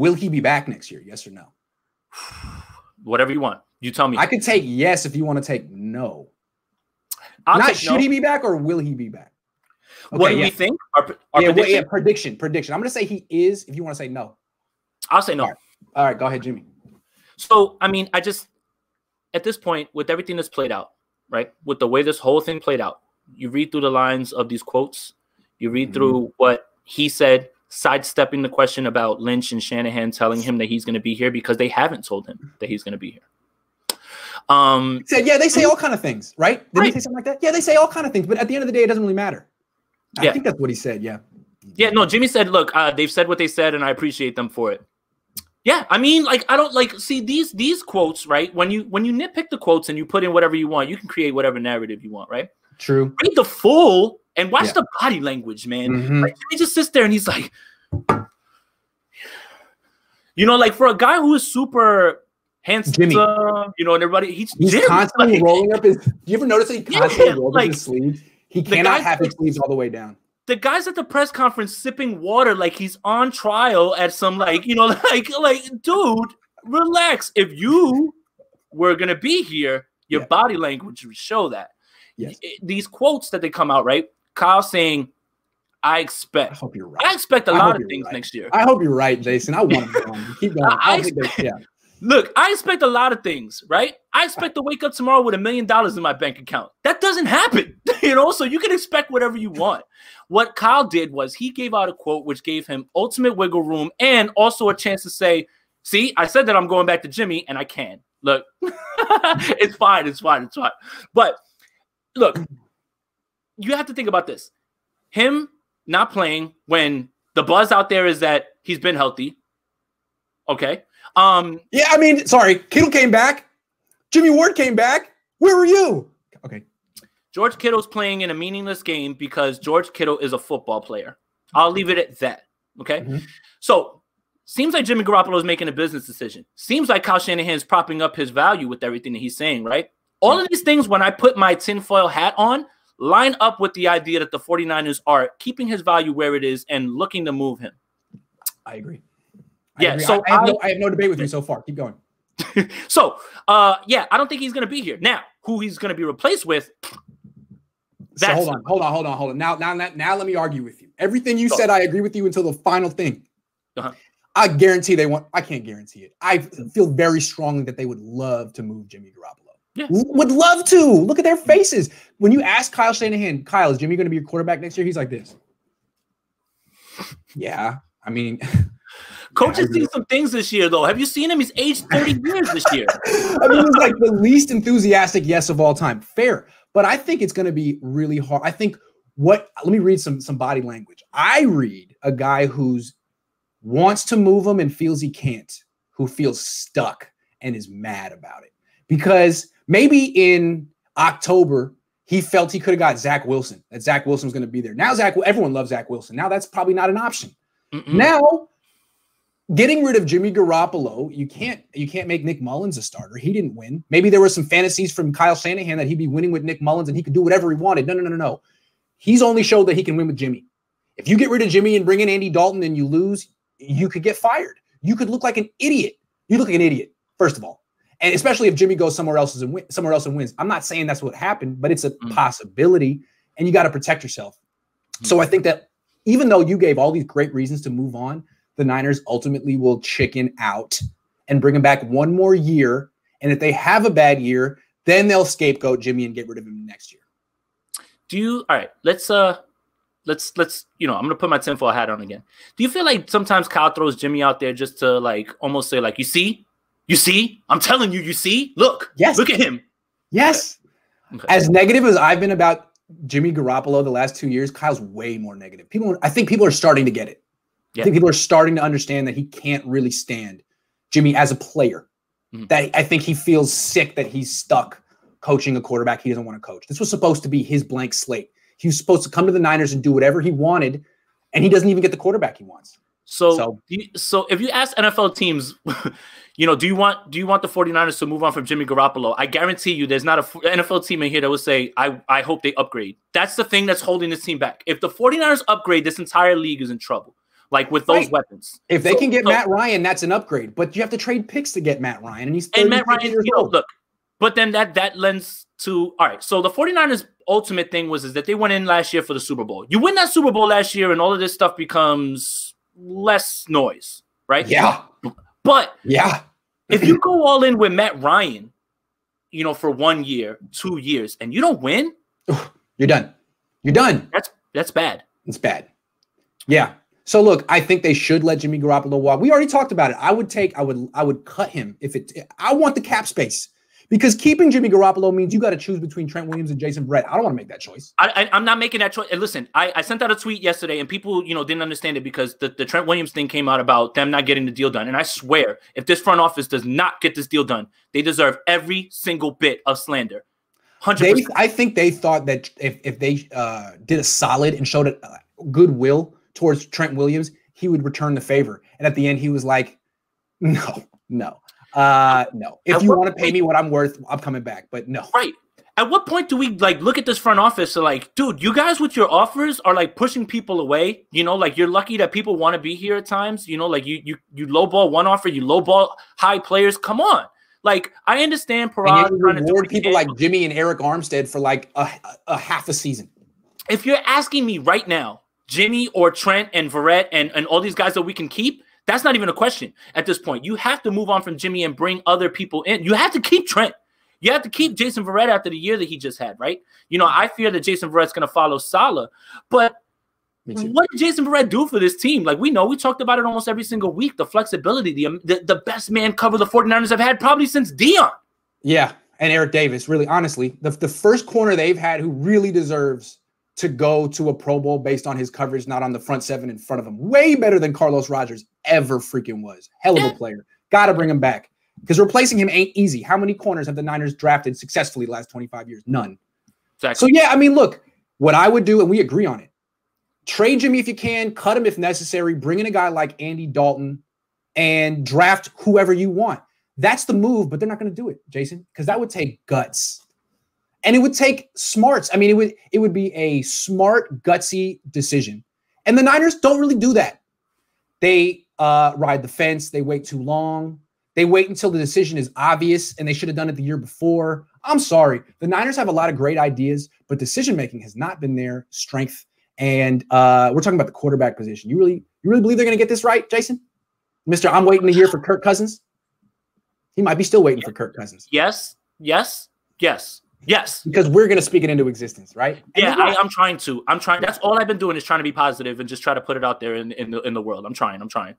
will he be back next year? Yes or no? Whatever you want. You tell me. I could take yes if you want to take no. I'll Not take should no. he be back or will he be back? what do yeah. we think? Our, our yeah, prediction? yeah, prediction, prediction. I'm gonna say he is. If you want to say no, I'll say no. All right. all right, go ahead, Jimmy. So, I mean, I just, at this point, with everything that's played out, right? With the way this whole thing played out, you read through the lines of these quotes, you read Mhm. through what he said, sidestepping the question about Lynch and Shanahan telling him that he's going to be here because they haven't told him that he's going to be here. Um, yeah, they say all kind of things, right? Didn't he Right. say something like that? Yeah, they say all kind of things, but at the end of the day, it doesn't really matter. I Yeah. think that's what he said. Yeah. Yeah, no, Jimmy said, look, uh, they've said what they said, and I appreciate them for it. Yeah, I mean, like, I don't like see these these quotes, right? When you when you nitpick the quotes and you put in whatever you want, you can create whatever narrative you want, right? True. Read the full and watch Yeah. the body language, man. Mhm. Like Jimmy just sits there and he's like, you know, like for a guy who is super handsome, Jimmy. you know, and everybody, he's, He's Jimmy, constantly like, rolling up his. Do you ever notice that he Yeah, constantly rolls like, up his sleeves? He cannot have his sleeves all the way down. the guy's at the press conference sipping water like he's on trial at some like you know like like dude relax if you were gonna be here your Yeah. body language would show that Yes. These quotes that they come out right kyle saying i expect. I expect hope you're right. i expect a I lot of things right. next year I hope you're right, Jason. I want to. Keep going. I- I, I don't think that- yeah. look i expect a lot of things right i expect to wake up tomorrow with a million dollars in my bank account that doesn't happen you know so you can expect whatever you want what kyle did was he gave out a quote which gave him ultimate wiggle room and also a chance to say see i said that i'm going back to jimmy and i can look it's fine it's fine it's fine but look you have to think about this him not playing when the buzz out there is that he's been healthy okay um Yeah, I mean, sorry. Kittle came back. Jimmy Ward came back. Where were you? Okay. George Kittle's playing in a meaningless game because George Kittle is a football player. I'll leave it at that. Okay. Mhm. So seems like Jimmy Garoppolo is making a business decision. Seems like Kyle Shanahan is propping up his value with everything that he's saying, right? All of these things, when I put my tinfoil hat on, line up with the idea that the 49ers are keeping his value where it is and looking to move him. I agree. I Yeah, agree. so I, I, have no, I- have no debate with you so far. Keep going. So, uh, yeah, I don't think he's going to be here. Now, who he's going to be replaced with, So hold on, hold on, hold on, hold on. Now, now, now, now, let me argue with you. Everything you Go. said, I agree with you until the final thing. Uh-huh. I guarantee they want. I can't guarantee it. I feel very strongly that they would love to move Jimmy Garoppolo. Yeah. Would love to. Look at their faces. When you ask Kyle Shanahan, Kyle, is Jimmy going to be your quarterback next year? He's like this. Yeah. I mean, Coach I has seen some things this year, though. Have you seen him? He's aged 30 years this year. I mean, it's like the least enthusiastic yes of all time. Fair, but I think it's going to be really hard. I think what. Let me read some some body language. I read a guy who's wants to move him and feels he can't, who feels stuck and is mad about it because maybe in October he felt he could have got Zach Wilson. That Zach Wilson was going to be there. Now Zach, everyone loves Zach Wilson. Now that's probably not an option. Mm-mm. Now, getting rid of Jimmy Garoppolo, you can't you can't make Nick Mullens a starter. He didn't win. Maybe there were some fantasies from Kyle Shanahan that he'd be winning with Nick Mullens and he could do whatever he wanted. No, no, no, no, no. He's only showed that he can win with Jimmy. If you get rid of Jimmy and bring in Andy Dalton and you lose, you could get fired. You could look like an idiot. You look like an idiot, first of all. And especially if Jimmy goes somewhere else and win, somewhere else and wins. I'm not saying that's what happened, but it's a Mm. possibility, and you got to protect yourself. So I think that even though you gave all these great reasons to move on, the Niners ultimately will chicken out and bring him back one more year. And if they have a bad year, then they'll scapegoat Jimmy and get rid of him next year. Do you all right? Let's uh let's let's you know, I'm gonna put my tinfoil hat on again. Do you feel like sometimes Kyle throws Jimmy out there just to like almost say, like, you see? You see? I'm telling you, you see? Look, Yes. look at him. Yes. Okay. As negative as I've been about Jimmy Garoppolo the last two years, Kyle's way more negative. People, I think people are starting to get it. Yeah. I think people are starting to understand that he can't really stand Jimmy as a player. Mhm. That I think he feels sick that he's stuck coaching a quarterback he doesn't want to coach. This was supposed to be his blank slate. He was supposed to come to the Niners and do whatever he wanted, and he doesn't even get the quarterback he wants. So, So- you, so if you ask NFL teams, you know, do you want do you want the 49ers to move on from Jimmy Garoppolo? I guarantee you there's not a NFL team in here that would say, I, I hope they upgrade. That's the thing that's holding this team back. If the 49ers upgrade, this entire league is in trouble. like with those right. weapons. If they so, can get so, Matt Ryan, that's an upgrade. But you have to trade picks to get Matt Ryan, and he's and Matt Ryan. You know, look, but then that that lends to all right. So the 49ers ultimate thing was is that they went in last year for the Super Bowl. You win that Super Bowl last year, and all of this stuff becomes less noise, right? Yeah. But yeah, if you go all in with Matt Ryan, you know, for one year, two years, and you don't win, you're done. You're done. That's that's bad. It's bad. Yeah. So look, I think they should let Jimmy Garoppolo walk. We already talked about it. I would take, I would, I would cut him if it. I want the cap space. Because keeping Jimmy Garoppolo means you got to choose between Trent Williams and Jason Verrett. I don't want to make that choice. I, am not making that choice. And listen, I, I, sent out a tweet yesterday, and people, you know, didn't understand it because the, the Trent Williams thing came out about them not getting the deal done. And I swear, if this front office does not get this deal done, they deserve every single bit of slander. 100%. They, I think they thought that if, if they uh, did a solid and showed a uh, goodwill towards Trent Williams, he would return the favor. And at the end, he was like, no, no. Uh, no. If At you want to pay me what I'm worth, I'm coming back. But no. Right. At what point do we like look at this front office and like, dude, you guys with your offers are like pushing people away. You know, like you're lucky that people want to be here at times. You know, like you you you lowball one offer, you lowball high players. Come on. Like I understand Paraag trying to people like Jimmy and Arik Armstead for like a, a half a season. If you're asking me right now, Jimmy or Trent and Verrett and, and all these guys that we can keep, that's not even a question at this point. You have to move on from Jimmy and bring other people in. You have to keep Trent. You have to keep Jason Verrett after the year that he just had, right? You know, I fear that Jason Verrett's going to follow Saleh, but what did Jason Verrett do for this team? Like we know, we talked about it almost every single week. The flexibility, the the, the best man cover the 49ers have had probably since Deion. Yeah, and Eric Davis. Really, honestly, the, the first corner they've had who really deserves to go to a Pro Bowl based on his coverage, not on the front seven in front of him. Way better than Carlos Rogers ever freaking was. Hell of a player. Got to bring him back because replacing him ain't easy. How many corners have the Niners drafted successfully the last 25 years? None. Exactly. So, yeah, I mean, look, what I would do, and we agree on it trade Jimmy if you can, cut him if necessary, bring in a guy like Andy Dalton and draft whoever you want. That's the move, but they're not going to do it, Jason, because that would take guts and it would take smarts. I mean, it would it would be a smart, gutsy decision. And the Niners don't really do that. They uh, ride the fence. They wait too long. They wait until the decision is obvious, and they should have done it the year before. I'm sorry. The Niners have a lot of great ideas, but decision making has not been their strength. And uh, we're talking about the quarterback position. You really, you really believe they're going to get this right, Jason? Mister, I'm waiting to hear for Kirk Cousins. He might be still waiting for Kirk Cousins. Yes, yes, yes. Yes. Because we're going to speak it into existence, right? And yeah, I, am trying to. I'm trying. That's all I've been doing is trying to be positive and just try to put it out there in, in the in the world. I'm trying. I'm trying.